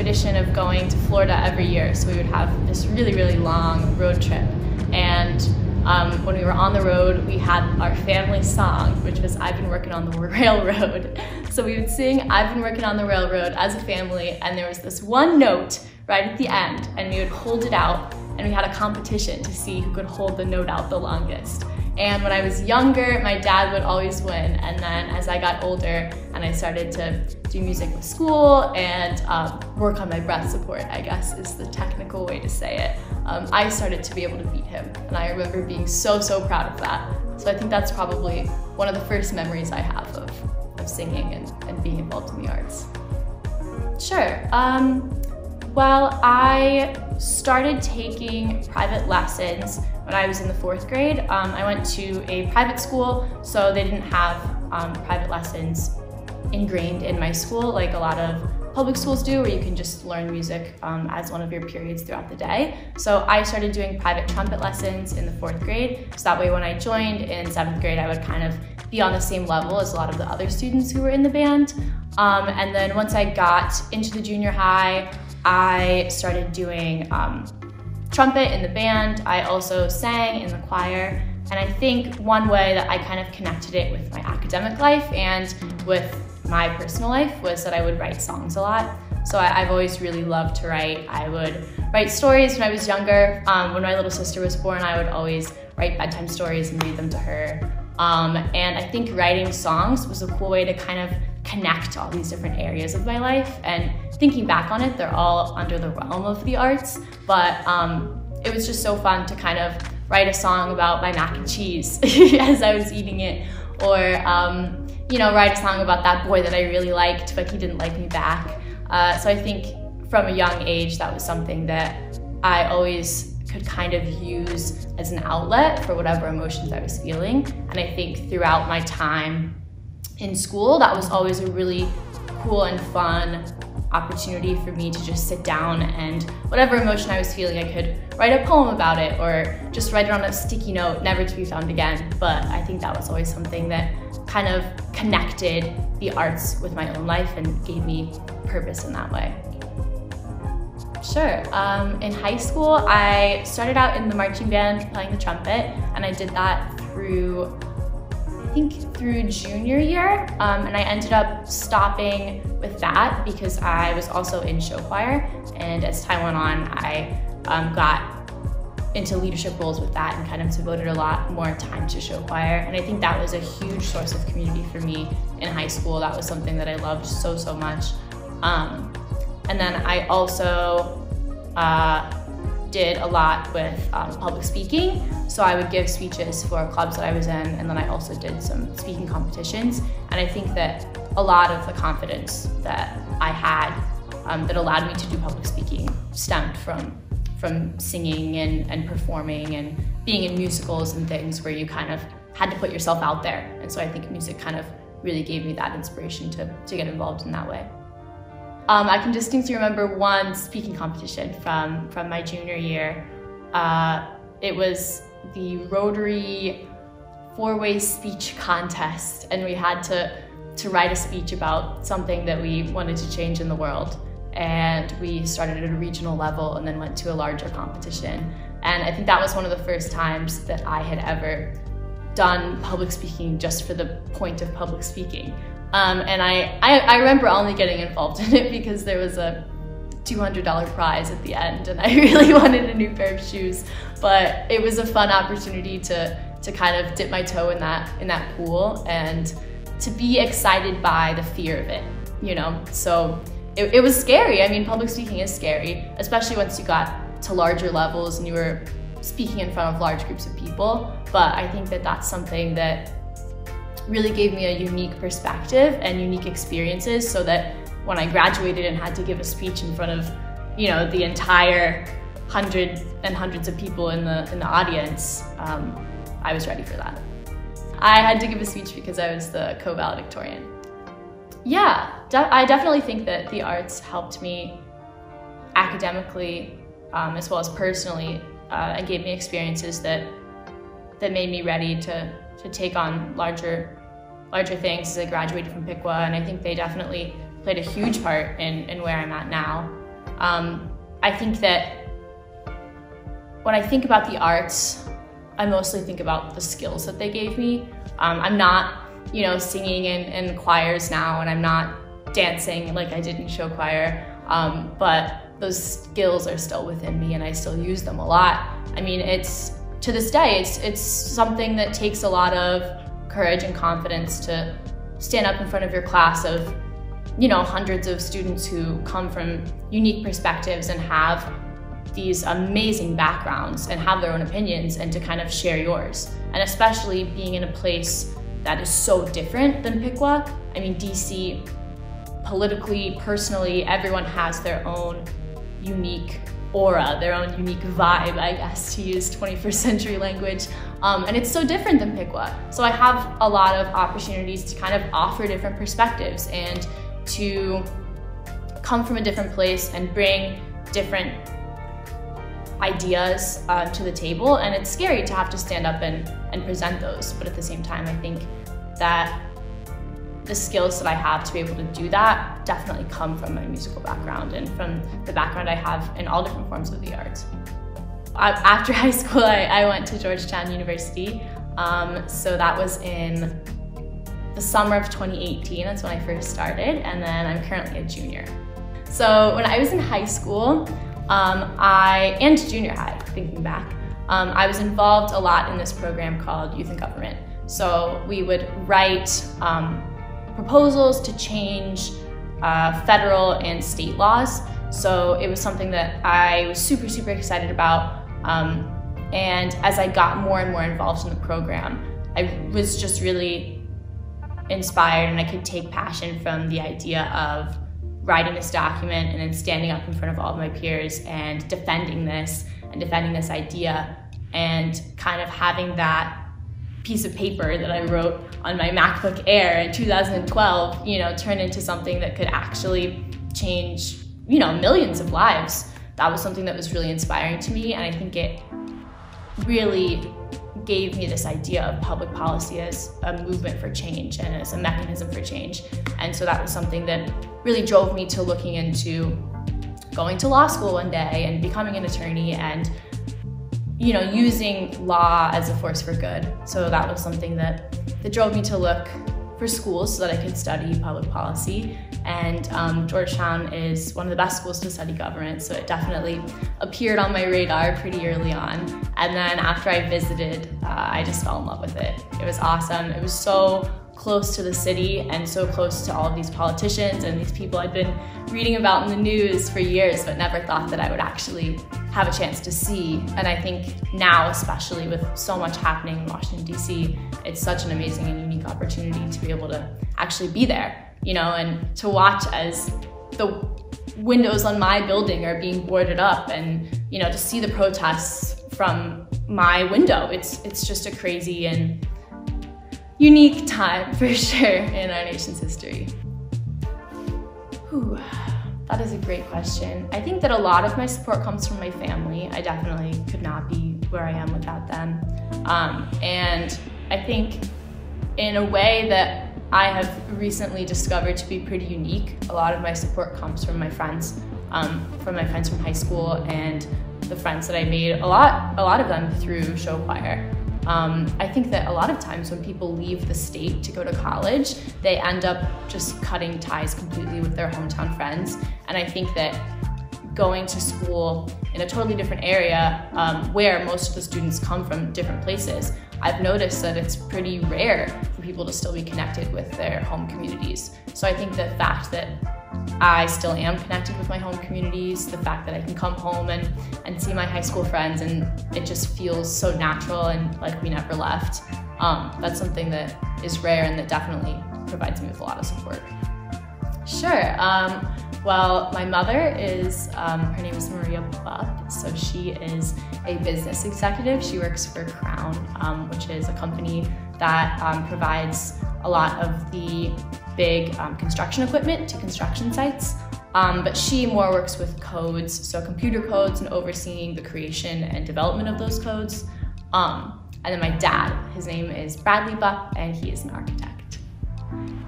tradition of going to Florida every year, so we would have this really really long road trip. And um, when we were on the road, we had our family song, which was "I've been working on the railroad." So we would sing "I've been working on the railroad" as a family, and there was this one note right at the end, and we would hold it out, and we had a competition to see who could hold the note out the longest. And when I was younger, my dad would always win. And then as I got older and I started to do music with school and um, work on my breath support, I guess is the technical way to say it, um, I started to be able to beat him. And I remember being so, so proud of that. So I think that's probably one of the first memories I have of, of singing and, and being involved in the arts. Sure. Um, well, I started taking private lessons when I was in the fourth grade. Um, I went to a private school, so they didn't have um, private lessons ingrained in my school like a lot of public schools do, where you can just learn music um, as one of your periods throughout the day. So I started doing private trumpet lessons in the fourth grade. So that way when I joined in seventh grade, I would kind of be on the same level as a lot of the other students who were in the band. Um, and then once I got into the junior high, I started doing um, trumpet in the band. I also sang in the choir. And I think one way that I kind of connected it with my academic life and with my personal life was that I would write songs a lot. So I, have always really loved to write. I would write stories when I was younger. Um, when my little sister was born, I would always write bedtime stories and read them to her. Um, and I think writing songs was a cool way to kind of connect all these different areas of my life. And thinking back on it, they're all under the realm of the arts, but um, it was just so fun to kind of write a song about my mac and cheese as I was eating it, or um, you know, write a song about that boy that I really liked, but he didn't like me back. Uh, so I think from a young age, that was something that I always could kind of use as an outlet for whatever emotions I was feeling. And I think throughout my time in school, that was always a really cool and fun opportunity for me to just sit down and whatever emotion I was feeling, I could write a poem about it or just write it on a sticky note, never to be found again. But I think that was always something that kind of connected the arts with my own life and gave me purpose in that way. Sure. Um, in high school, I started out in the marching band playing the trumpet, and I did that through think through junior year, um, and I ended up stopping with that because I was also in show choir, and as time went on, I um, got into leadership roles with that and kind of devoted a lot more time to show choir. And I think that was a huge source of community for me in high school. That was something that I loved so, so much. Um, and then I also uh, did a lot with um, public speaking. So I would give speeches for clubs that I was in, and then I also did some speaking competitions. And I think that a lot of the confidence that I had um, that allowed me to do public speaking stemmed from from singing and, and performing and being in musicals and things where you kind of had to put yourself out there. And so I think music kind of really gave me that inspiration to, to get involved in that way. Um, I can distinctly remember one speaking competition from, from my junior year. Uh, it was the Rotary four-way speech contest, and we had to, to write a speech about something that we wanted to change in the world. And we started at a regional level and then went to a larger competition. And I think that was one of the first times that I had ever done public speaking just for the point of public speaking. Um, and I, I, I remember only getting involved in it because there was a $200 prize at the end and I really wanted a new pair of shoes. But it was a fun opportunity to, to kind of dip my toe in that, in that pool and to be excited by the fear of it, you know? So it, it was scary. I mean, public speaking is scary, especially once you got to larger levels and you were speaking in front of large groups of people. But I think that that's something that really gave me a unique perspective and unique experiences so that when I graduated and had to give a speech in front of you know, the entire hundreds and hundreds of people in the, in the audience, um, I was ready for that. I had to give a speech because I was the co-valedictorian. Yeah, de I definitely think that the arts helped me academically um, as well as personally uh, and gave me experiences that that made me ready to, to take on larger larger things as I graduated from Piqua and I think they definitely played a huge part in, in where I'm at now. Um, I think that when I think about the arts, I mostly think about the skills that they gave me. Um, I'm not, you know, singing in, in choirs now, and I'm not dancing like I did in show choir, um, but those skills are still within me and I still use them a lot. I mean, it's, to this day, it's, it's something that takes a lot of courage and confidence to stand up in front of your class of, you know, hundreds of students who come from unique perspectives and have these amazing backgrounds and have their own opinions and to kind of share yours. And especially being in a place that is so different than Piqua. I mean, DC, politically, personally, everyone has their own unique aura, their own unique vibe, I guess, to use 21st century language. Um, and it's so different than Piqua. So I have a lot of opportunities to kind of offer different perspectives and to come from a different place and bring different ideas uh, to the table and it's scary to have to stand up and, and present those but at the same time I think that the skills that I have to be able to do that definitely come from my musical background and from the background I have in all different forms of the arts. After high school I, I went to Georgetown University um, so that was in the summer of 2018 that's when I first started and then I'm currently a junior. So when I was in high school um, I, and junior high, thinking back, um, I was involved a lot in this program called Youth and Government. So we would write um, proposals to change uh, federal and state laws. So it was something that I was super, super excited about. Um, and as I got more and more involved in the program, I was just really inspired and I could take passion from the idea of writing this document and then standing up in front of all of my peers and defending this and defending this idea and kind of having that piece of paper that I wrote on my MacBook Air in 2012, you know, turn into something that could actually change, you know, millions of lives. That was something that was really inspiring to me and I think it really gave me this idea of public policy as a movement for change and as a mechanism for change. And so that was something that really drove me to looking into going to law school one day and becoming an attorney and you know using law as a force for good. So that was something that that drove me to look for schools so that I could study public policy. And um, Georgetown is one of the best schools to study government, so it definitely appeared on my radar pretty early on. And then after I visited, uh, I just fell in love with it. It was awesome. It was so close to the city and so close to all of these politicians and these people I'd been reading about in the news for years, but never thought that I would actually have a chance to see. And I think now, especially with so much happening in Washington, D.C., it's such an amazing and unique opportunity to be able to actually be there, you know, and to watch as the windows on my building are being boarded up and, you know, to see the protests from my window. It's, it's just a crazy and unique time for sure in our nation's history. Whew, that is a great question. I think that a lot of my support comes from my family. I definitely could not be where I am without them. Um, and I think in a way that I have recently discovered to be pretty unique, a lot of my support comes from my friends, um, from my friends from high school and the friends that I made, a lot, a lot of them through show choir. Um, I think that a lot of times when people leave the state to go to college, they end up just cutting ties completely with their hometown friends. And I think that going to school in a totally different area um, where most of the students come from different places, I've noticed that it's pretty rare for people to still be connected with their home communities. So I think the fact that I still am connected with my home communities, the fact that I can come home and, and see my high school friends and it just feels so natural and like we never left. Um, that's something that is rare and that definitely provides me with a lot of support. Sure. Um, Well, my mother is, um, her name is Maria Bubp. So she is a business executive. She works for Crown, um, which is a company that um, provides a lot of the big um, construction equipment to construction sites. Um, but she more works with codes, so computer codes and overseeing the creation and development of those codes. Um, and then my dad, his name is Bradley Bubp, and he is an architect.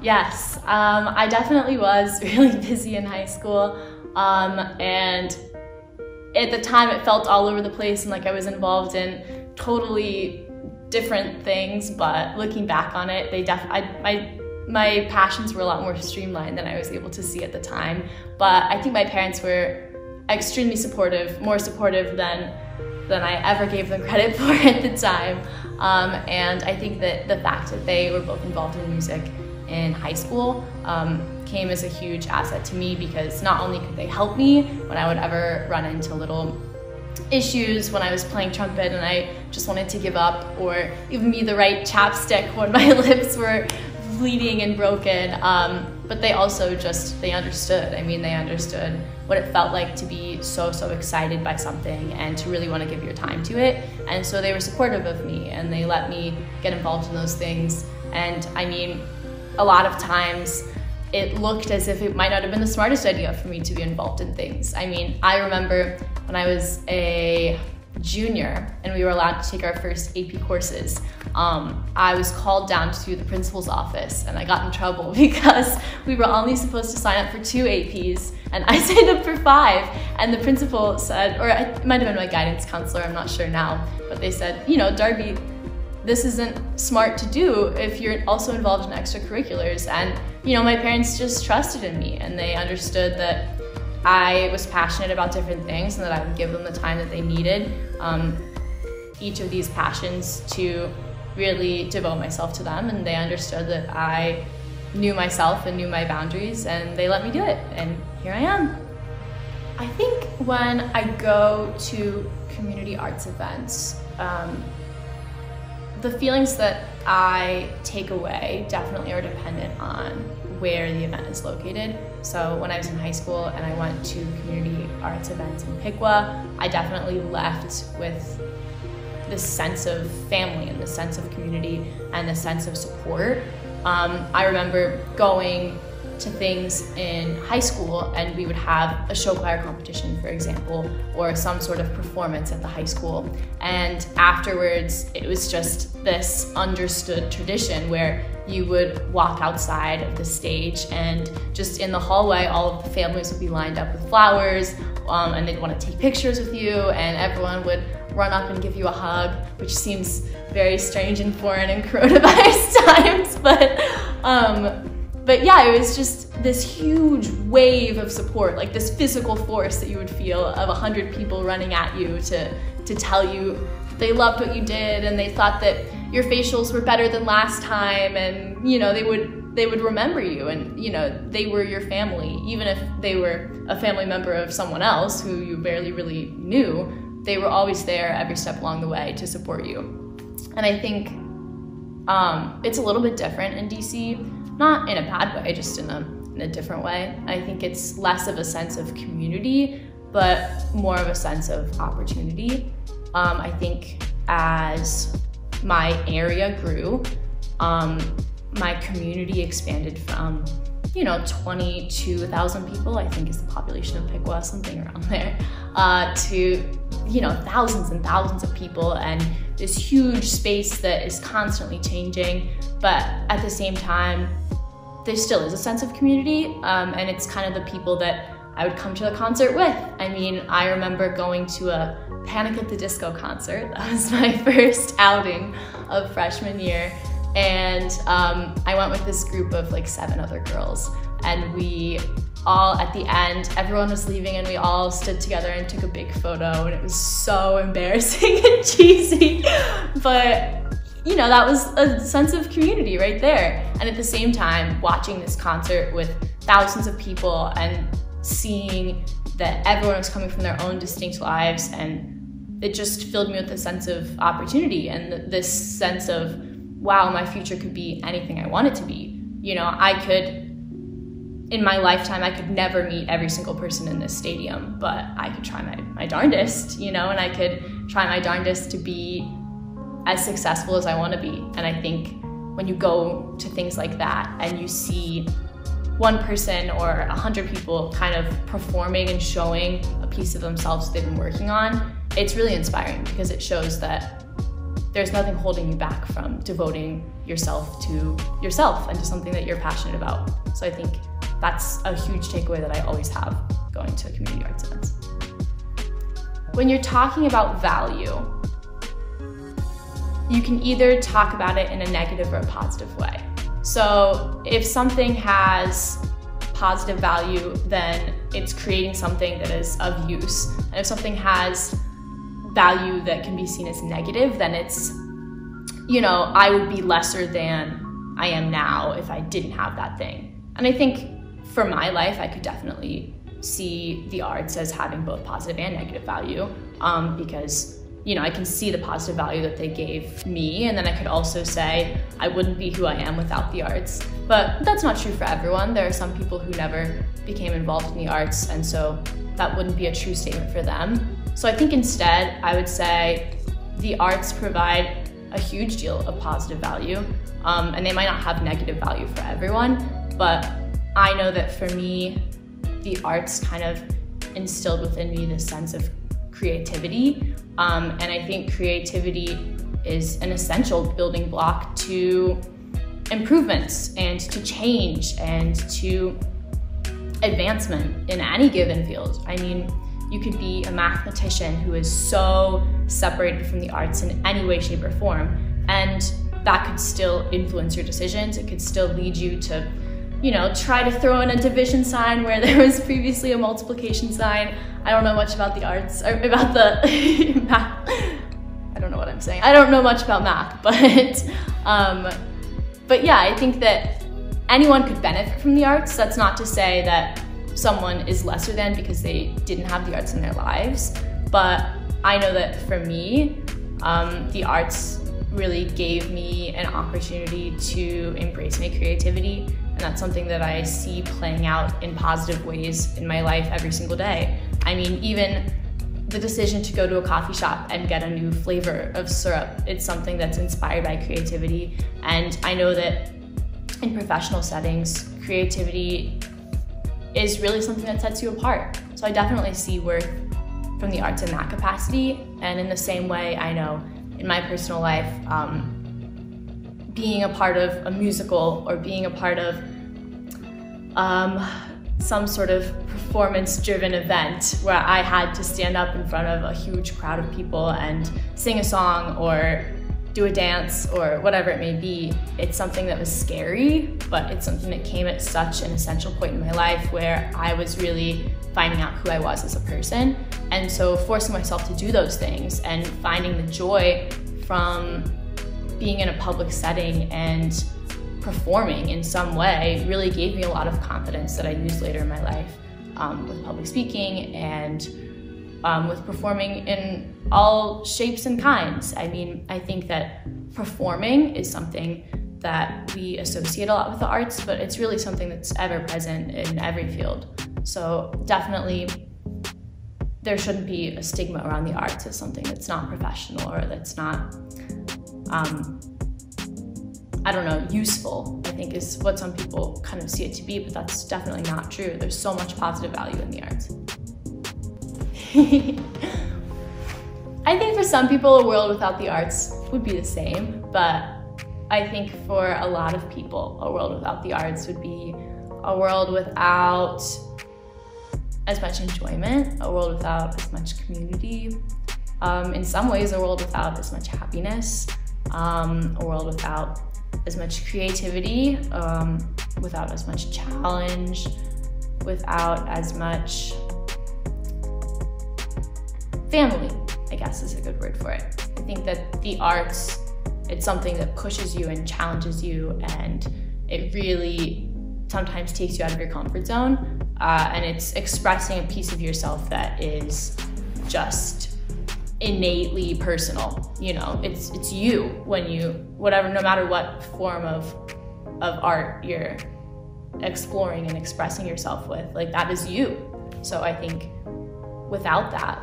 Yes, um, I definitely was really busy in high school. Um, and at the time, it felt all over the place and like I was involved in totally different things. But looking back on it, they def- I, my my passions were a lot more streamlined than I was able to see at the time. But I think my parents were extremely supportive, more supportive than than I ever gave them credit for at the time. Um, and I think that the fact that they were both involved in music in high school um, came as a huge asset to me because not only could they help me when I would ever run into little issues when I was playing trumpet and I just wanted to give up or give me the right chapstick when my lips were bleeding and broken. Um, but they also just, they understood. I mean, they understood what it felt like to be so, so excited by something and to really want to give your time to it. And so they were supportive of me and they let me get involved in those things. And I mean, a lot of times it looked as if it might not have been the smartest idea for me to be involved in things. I mean, I remember when I was a junior and we were allowed to take our first AP courses, um, I was called down to the principal's office and I got in trouble because we were only supposed to sign up for two APs and I signed up for five. And the principal said, or it might have been my guidance counselor, I'm not sure now, but they said, you know, Darby, this isn't smart to do if you're also involved in extracurriculars. And, you know, my parents just trusted in me and they understood that I was passionate about different things and that I would give them the time that they needed, um, each of these passions to really devote myself to them. And they understood that I knew myself and knew my boundaries and they let me do it. And here I am. I think when I go to community arts events, um, the feelings that I take away definitely are dependent on where the event is located. So when I was in high school and I went to community arts events in Piqua, I definitely left with this sense of family and this sense of community and the sense of support. Um, I remember going to things in high school and we would have a show choir competition, for example, or some sort of performance at the high school. And afterwards, it was just this understood tradition where you would walk outside of the stage and just in the hallway, all of the families would be lined up with flowers um, and they'd want to take pictures with you and everyone would run up and give you a hug, which seems very strange and foreign in coronavirus times, but um, but yeah, it was just this huge wave of support, like this physical force that you would feel of a hundred people running at you to to tell you they loved what you did and they thought that your facials were better than last time and you know they would they would remember you and you know they were your family. Even if they were a family member of someone else who you barely really knew they were always there every step along the way to support you. And i think um, it's a little bit different in dc not in a bad way, just in a, in a different way. I think it's less of a sense of community, but more of a sense of opportunity. Um, I think as my area grew, um, my community expanded from, you know, 22,000 people, I think is the population of Piqua, something around there, uh, to, you know, thousands and thousands of people and this huge space that is constantly changing. But at the same time, there still is a sense of community, um, and it's kind of the people that I would come to the concert with. I mean, I remember going to a Panic at the Disco concert. That was my first outing of freshman year. And um, I went with this group of like seven other girls. And we all, at the end, everyone was leaving and we all stood together and took a big photo. And it was so embarrassing and cheesy. But you know, that was a sense of community right there. And at the same time, watching this concert with thousands of people and seeing that everyone was coming from their own distinct lives and it just filled me with a sense of opportunity and this sense of wow my future could be anything i want it to be you know i could in my lifetime, I could never meet every single person in this stadium, but I could try my, my darndest, you know, and I could try my darndest to be as successful as I want to be. And I think when you go to things like that and you see one person or a hundred people kind of performing and showing a piece of themselves they've been working on, it's really inspiring because it shows that there's nothing holding you back from devoting yourself to yourself and to something that you're passionate about. So I think that's a huge takeaway that I always have going to community arts events. When you're talking about value, you can either talk about it in a negative or a positive way. So if something has positive value, then it's creating something that is of use. And if something has value that can be seen as negative, then it's, you know, I would be lesser than I am now if I didn't have that thing. And I think for my life, I could definitely see the arts as having both positive and negative value um, because you know, I can see the positive value that they gave me, and then I could also say I wouldn't be who I am without the arts. But that's not true for everyone. There are some people who never became involved in the arts, and so that wouldn't be a true statement for them. So I think instead, I would say the arts provide a huge deal of positive value, um, and they might not have negative value for everyone, but I know that for me, the arts kind of instilled within me this sense of creativity. Um, and I think creativity is an essential building block to improvements and to change and to advancement in any given field. I mean, you could be a mathematician who is so separated from the arts in any way, shape, or form, and that could still influence your decisions. It could still lead you to you know, try to throw in a division sign where there was previously a multiplication sign. I don't know much about the arts, or about the math. I don't know what I'm saying. I don't know much about math, but, um, but yeah, I think that anyone could benefit from the arts. That's not to say that someone is lesser than because they didn't have the arts in their lives, but I know that for me, um, the arts really gave me an opportunity to embrace my creativity that's something that I see playing out in positive ways in my life every single day. I mean, even the decision to go to a coffee shop and get a new flavor of syrup, it's something that's inspired by creativity. And I know that in professional settings, creativity is really something that sets you apart. So I definitely see worth from the arts in that capacity. And in the same way, I know in my personal life, um, being a part of a musical or being a part of um, some sort of performance driven event where I had to stand up in front of a huge crowd of people and sing a song or do a dance or whatever it may be. It's something that was scary, but it's something that came at such an essential point in my life where I was really finding out who I was as a person. And so forcing myself to do those things and finding the joy from being in a public setting and performing in some way really gave me a lot of confidence that I used later in my life um, with public speaking and um, with performing in all shapes and kinds. I mean, I think that performing is something that we associate a lot with the arts, but it's really something that's ever present in every field. So definitely there shouldn't be a stigma around the arts as something that's not professional or that's not um, I don't know, useful, I think is what some people kind of see it to be, but that's definitely not true. There's so much positive value in the arts. I think for some people, a world without the arts would be the same, but I think for a lot of people, a world without the arts would be a world without as much enjoyment, a world without as much community, um, in some ways, a world without as much happiness um, a world without as much creativity, um, without as much challenge, without as much family, I guess is a good word for it. I think that the arts, it's something that pushes you and challenges you, and it really sometimes takes you out of your comfort zone. Uh, and it's expressing a piece of yourself that is just innately personal. You know, it's it's you when you whatever, no matter what form of of art you're exploring and expressing yourself with. Like that is you. So I think without that,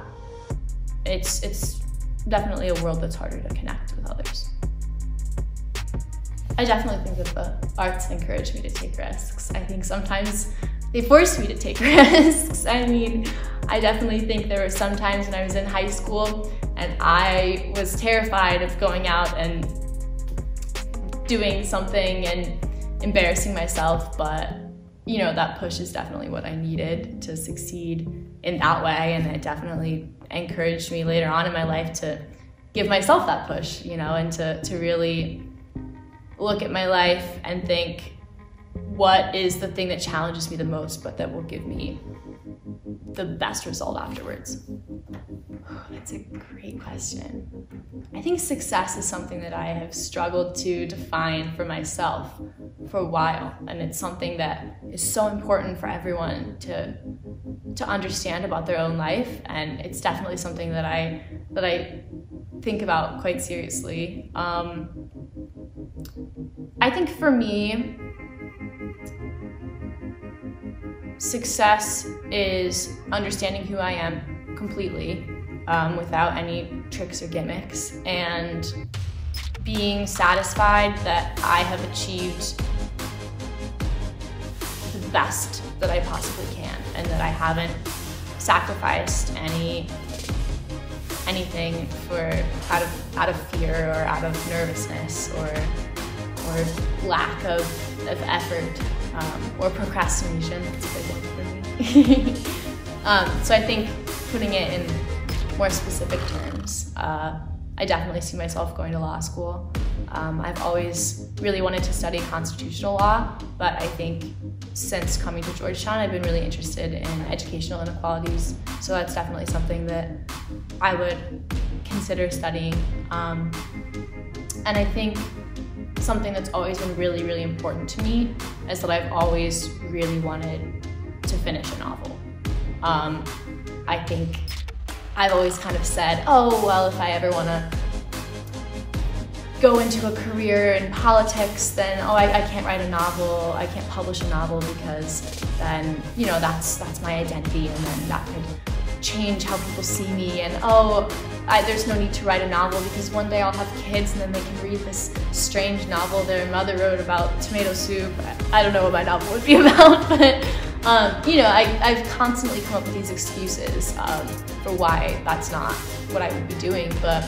it's it's definitely a world that's harder to connect with others. I definitely think that the arts encourage me to take risks. I think sometimes they forced me to take risks. I mean, I definitely think there were some times when I was in high school and I was terrified of going out and doing something and embarrassing myself, but you know, that push is definitely what I needed to succeed in that way. And it definitely encouraged me later on in my life to give myself that push, you know, and to, to really look at my life and think, what is the thing that challenges me the most, but that will give me the best result afterwards? That's a great question. I think success is something that I have struggled to define for myself for a while, and it's something that is so important for everyone to to understand about their own life, and it's definitely something that I that I think about quite seriously. Um, I think for me, success is understanding who I am completely um, without any tricks or gimmicks and being satisfied that I have achieved the best that I possibly can and that I haven't sacrificed any anything for out of out of fear or out of nervousness or or lack of, of effort um, or procrastination. That's a big one for me. um, so I think putting it in more specific terms, uh, I definitely see myself going to law school. Um, I've always really wanted to study constitutional law, but I think since coming to Georgetown, I've been really interested in educational inequalities. So that's definitely something that I would consider studying. Um, and I think something that's always been really, really important to me is that I've always really wanted to finish a novel. Um, I think I've always kind of said, oh, well, if I ever want to go into a career in politics, then oh, I, I, can't write a novel, I can't publish a novel because then you know that's that's my identity, and then that could change how people see me. And oh, I, there's no need to write a novel because one day I'll have kids and then they can read this strange novel their mother wrote about tomato soup. I, I don't know what my novel would be about, but um, you know, I, have constantly come up with these excuses um, for why that's not what I would be doing. But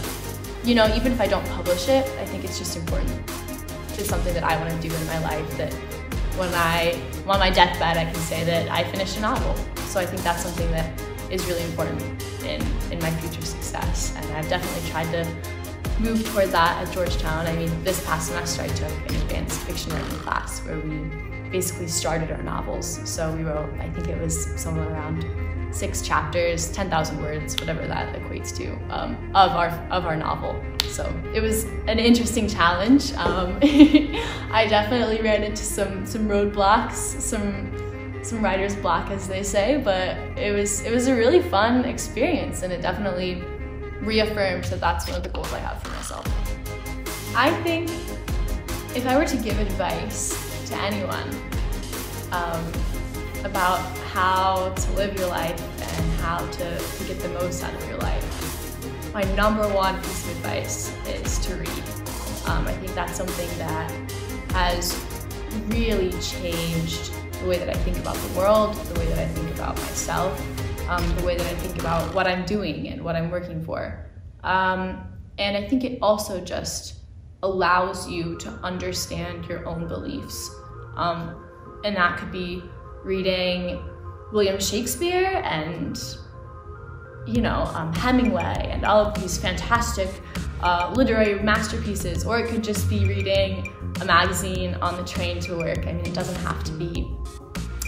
you know, even if I don't publish it, I think it's just important. It's something that I want to do in my life that when I on my deathbed, I can say that I finished a novel. So I think that's something that is really important in, in my future success. And I've definitely tried to move toward that at Georgetown. I mean, this past semester I took an advanced fiction writing class where we basically started our novels. So we wrote, I think it was somewhere around six chapters, 10,000 words, whatever that equates to, um, of, our, of our novel. So it was an interesting challenge. Um, I definitely ran into some, some roadblocks, some some writer's block as they say, but it was it was a really fun experience and it definitely reaffirmed that that's one of the goals I have for myself. I think if I were to give advice to anyone um, about how to live your life and how to, to get the most out of your life, my number one piece of advice is to read. Um, I think that's something that has really changed the way that I think about the world, the way that I think about myself, um, the way that I think about what I'm doing and what I'm working for. Um, and I think it also just allows you to understand your own beliefs. Um, and that could be reading William Shakespeare and you know um, Hemingway and all of these fantastic uh, literary masterpieces, or it could just be reading a magazine on the train to work. I mean, it doesn't have to be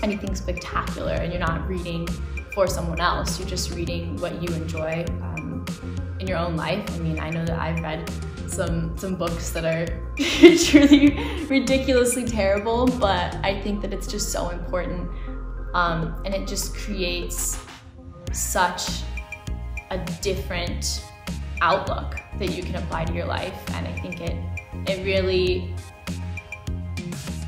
anything spectacular, and you're not reading for someone else. You're just reading what you enjoy um, in your own life. I mean, I know that I've read some some books that are truly ridiculously terrible, but I think that it's just so important, um, and it just creates such a different outlook that you can apply to your life, and I think it it really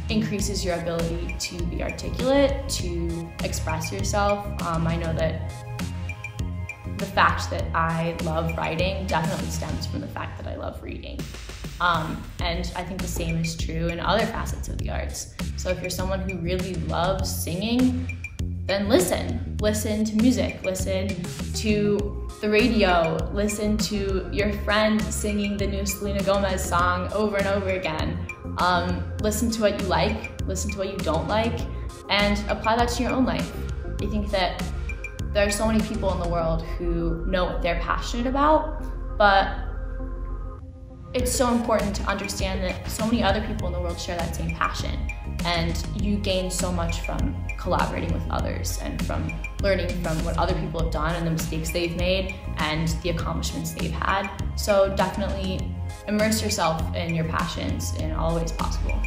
increases your ability to be articulate, to express yourself. Um, I know that the fact that I love writing definitely stems from the fact that I love reading. Um, and I think the same is true in other facets of the arts. So if you're someone who really loves singing, then listen. Listen to music, listen to the radio, listen to your friend singing the new Selena Gomez song over and over again. Um, listen to what you like, listen to what you don't like, and apply that to your own life. I think that there are so many people in the world who know what they're passionate about, but it's so important to understand that so many other people in the world share that same passion and you gain so much from collaborating with others and from learning from what other people have done and the mistakes they've made and the accomplishments they've had. So definitely immerse yourself in your passions in all ways possible.